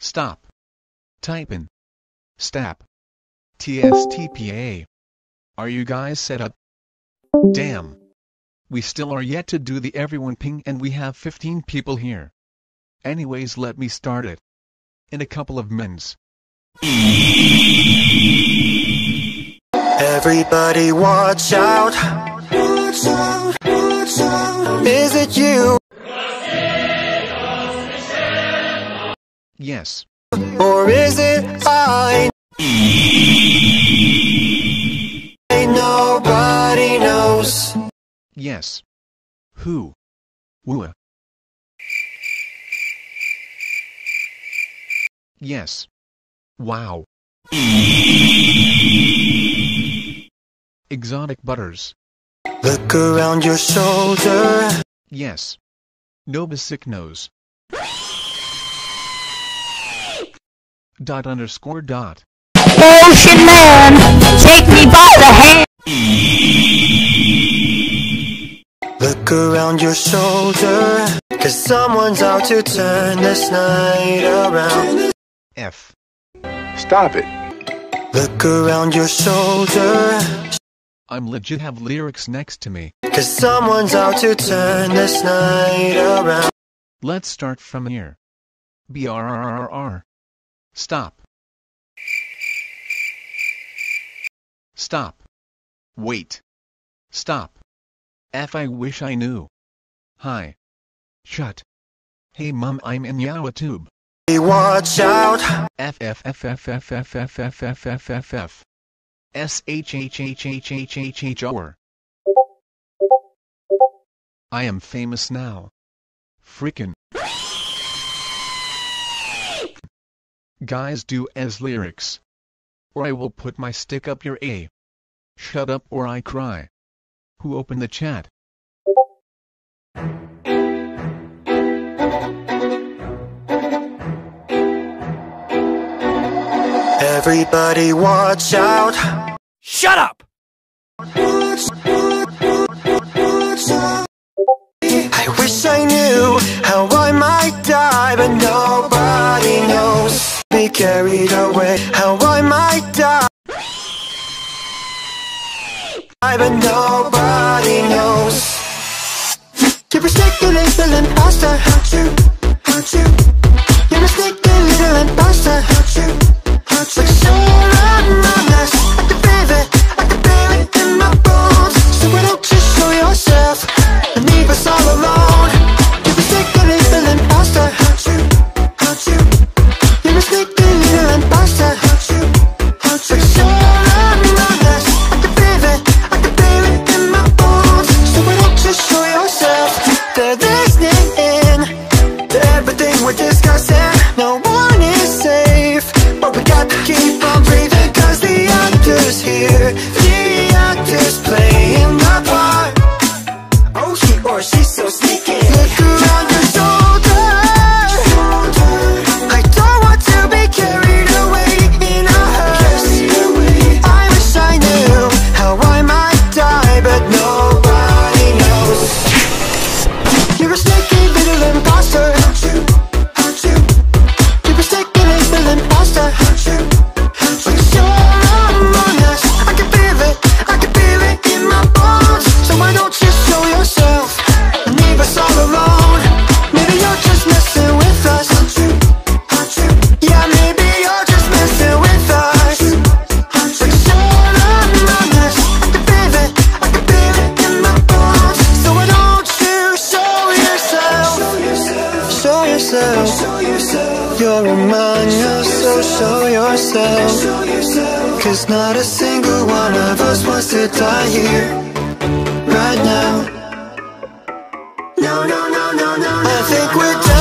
Stop. Type in. Stap. TSTPA. Are you guys set up? Damn. We still are yet to do the everyone ping and we have 15 people here. Anyways let me start it. In a couple of minutes. Everybody watch out. Is Yes. or is it I? Nobody knows. Yes. Who? Wua. Yes. Wow. Exotic butters. Look around your shoulder. Yes. Nobasic nose. Dot underscore dot. Ocean man, take me by the hand. Look around your shoulder. Cause someone's out to turn this night around. F. Stop it. Look around your shoulder. I'm legit have lyrics next to me. Cause someone's out to turn this night around. Let's start from here. BRRRR. Stop. Stop. Wait. Stop. F I wish I knew. Hi. Shut. Hey mum I'm in YouTube. Watch out. F F F F F F F F F F F F S H H H H H H H or I am famous now. Freakin' Guys do as lyrics. Or I will put my stick up your A. Shut up or I cry. Who opened the chat? Everybody watch out. Shut up! I wish I knew carried away, how I might die. But nobody knows. You're ridiculous, little imposter. Hurt you, we're discussing. You're among us, so show yourself. Cause not a single one of us wants to die here. Right now. No, no, no, no, no. I think we're